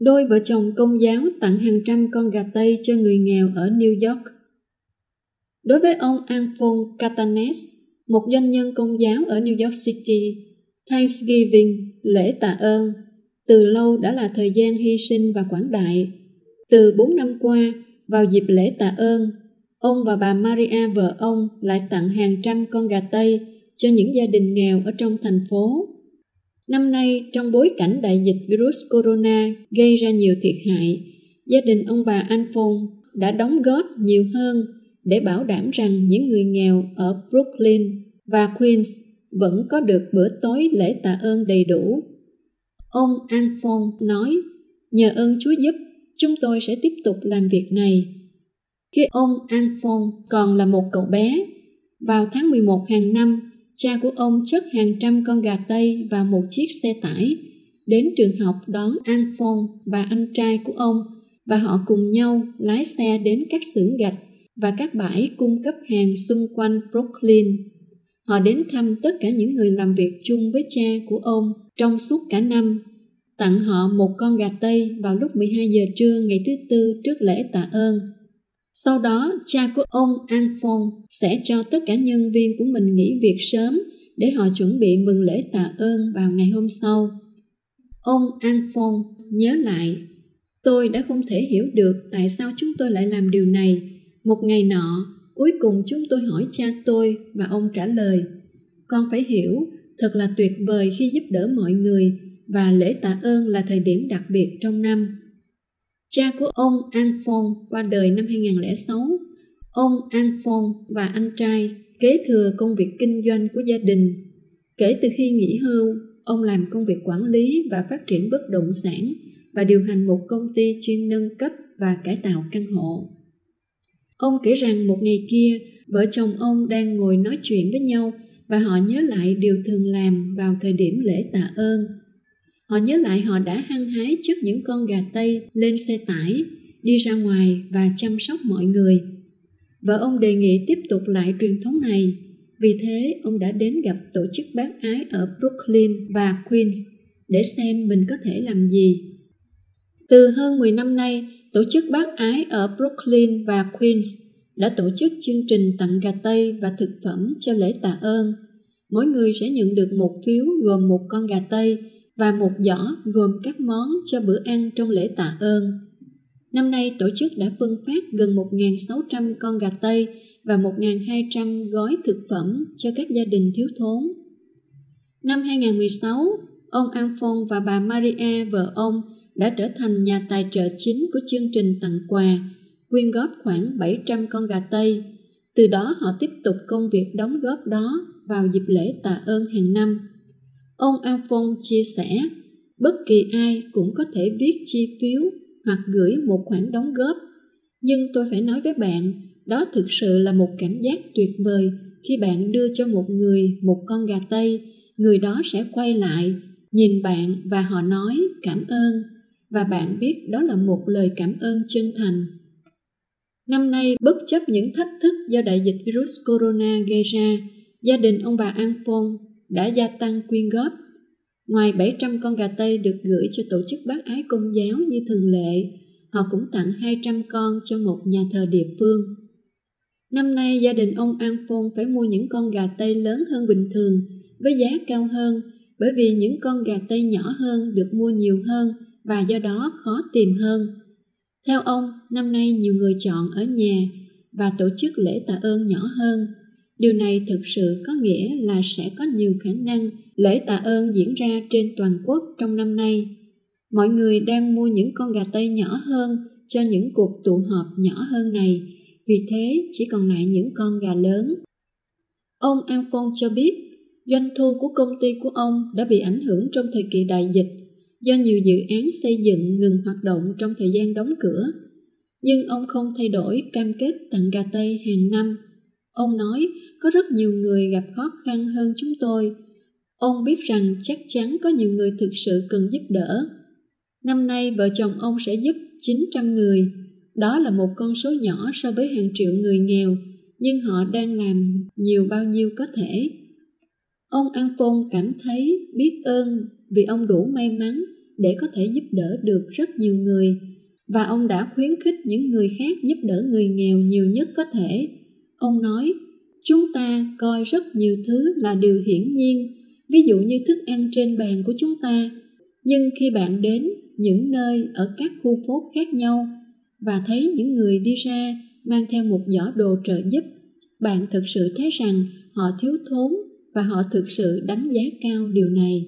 Đôi vợ chồng công giáo tặng hàng trăm con gà Tây cho người nghèo ở New York. Đối với ông Anfon Catanes, một doanh nhân công giáo ở New York City, Thanksgiving, lễ tạ ơn, từ lâu đã là thời gian hy sinh và quảng đại. Từ bốn năm qua, vào dịp lễ tạ ơn, ông và bà Maria vợ ông lại tặng hàng trăm con gà Tây cho những gia đình nghèo ở trong thành phố. Năm nay, trong bối cảnh đại dịch virus corona gây ra nhiều thiệt hại, gia đình ông bà Anh Phong đã đóng góp nhiều hơn để bảo đảm rằng những người nghèo ở Brooklyn và Queens vẫn có được bữa tối lễ tạ ơn đầy đủ. Ông An Phong nói, nhờ ơn Chúa giúp, chúng tôi sẽ tiếp tục làm việc này. Khi ông An Phong còn là một cậu bé, vào tháng 11 hàng năm, cha của ông chất hàng trăm con gà Tây và một chiếc xe tải đến trường học đón An Phong và anh trai của ông và họ cùng nhau lái xe đến các xưởng gạch và các bãi cung cấp hàng xung quanh Brooklyn. Họ đến thăm tất cả những người làm việc chung với cha của ông trong suốt cả năm, tặng họ một con gà Tây vào lúc 12 giờ trưa ngày thứ tư trước lễ tạ ơn. Sau đó, cha của ông An Phong sẽ cho tất cả nhân viên của mình nghỉ việc sớm để họ chuẩn bị mừng lễ tạ ơn vào ngày hôm sau. Ông An Phong nhớ lại, tôi đã không thể hiểu được tại sao chúng tôi lại làm điều này. Một ngày nọ, cuối cùng chúng tôi hỏi cha tôi và ông trả lời, con phải hiểu, thật là tuyệt vời khi giúp đỡ mọi người và lễ tạ ơn là thời điểm đặc biệt trong năm. Cha của ông An Phong qua đời năm 2006. Ông An Phong và anh trai kế thừa công việc kinh doanh của gia đình. Kể từ khi nghỉ hưu, ông làm công việc quản lý và phát triển bất động sản và điều hành một công ty chuyên nâng cấp và cải tạo căn hộ. Ông kể rằng một ngày kia, vợ chồng ông đang ngồi nói chuyện với nhau và họ nhớ lại điều thường làm vào thời điểm lễ tạ ơn Họ nhớ lại họ đã hăng hái trước những con gà Tây lên xe tải, đi ra ngoài và chăm sóc mọi người. Vợ ông đề nghị tiếp tục lại truyền thống này, vì thế ông đã đến gặp tổ chức bác ái ở Brooklyn và Queens để xem mình có thể làm gì. Từ hơn 10 năm nay, tổ chức bác ái ở Brooklyn và Queens đã tổ chức chương trình tặng gà Tây và thực phẩm cho lễ tạ ơn. Mỗi người sẽ nhận được một phiếu gồm một con gà Tây và một giỏ gồm các món cho bữa ăn trong lễ tạ ơn. Năm nay tổ chức đã phân phát gần 1.600 con gà Tây và 1.200 gói thực phẩm cho các gia đình thiếu thốn. Năm 2016, ông Anfon và bà Maria vợ ông đã trở thành nhà tài trợ chính của chương trình tặng quà, quyên góp khoảng 700 con gà Tây. Từ đó họ tiếp tục công việc đóng góp đó vào dịp lễ tạ ơn hàng năm. Ông Alphonse chia sẻ, bất kỳ ai cũng có thể viết chi phiếu hoặc gửi một khoản đóng góp. Nhưng tôi phải nói với bạn, đó thực sự là một cảm giác tuyệt vời khi bạn đưa cho một người một con gà tây, người đó sẽ quay lại, nhìn bạn và họ nói cảm ơn, và bạn biết đó là một lời cảm ơn chân thành. Năm nay, bất chấp những thách thức do đại dịch virus corona gây ra, gia đình ông bà An Phong đã gia tăng quyên góp. Ngoài 700 con gà Tây được gửi cho tổ chức bác ái công giáo như thường lệ, họ cũng tặng 200 con cho một nhà thờ địa phương. Năm nay gia đình ông An Phong phải mua những con gà Tây lớn hơn bình thường với giá cao hơn bởi vì những con gà Tây nhỏ hơn được mua nhiều hơn và do đó khó tìm hơn. Theo ông, năm nay nhiều người chọn ở nhà và tổ chức lễ tạ ơn nhỏ hơn Điều này thực sự có nghĩa là sẽ có nhiều khả năng lễ tạ ơn diễn ra trên toàn quốc trong năm nay. Mọi người đang mua những con gà tây nhỏ hơn cho những cuộc tụ họp nhỏ hơn này, vì thế chỉ còn lại những con gà lớn. Ông Alphonse cho biết, doanh thu của công ty của ông đã bị ảnh hưởng trong thời kỳ đại dịch do nhiều dự án xây dựng ngừng hoạt động trong thời gian đóng cửa. Nhưng ông không thay đổi cam kết tặng gà tây hàng năm. Ông nói có rất nhiều người gặp khó khăn hơn chúng tôi. Ông biết rằng chắc chắn có nhiều người thực sự cần giúp đỡ. Năm nay vợ chồng ông sẽ giúp 900 người. Đó là một con số nhỏ so với hàng triệu người nghèo, nhưng họ đang làm nhiều bao nhiêu có thể. Ông An Phong cảm thấy biết ơn vì ông đủ may mắn để có thể giúp đỡ được rất nhiều người và ông đã khuyến khích những người khác giúp đỡ người nghèo nhiều nhất có thể. Ông nói, chúng ta coi rất nhiều thứ là điều hiển nhiên, ví dụ như thức ăn trên bàn của chúng ta. Nhưng khi bạn đến những nơi ở các khu phố khác nhau và thấy những người đi ra mang theo một giỏ đồ trợ giúp, bạn thực sự thấy rằng họ thiếu thốn và họ thực sự đánh giá cao điều này.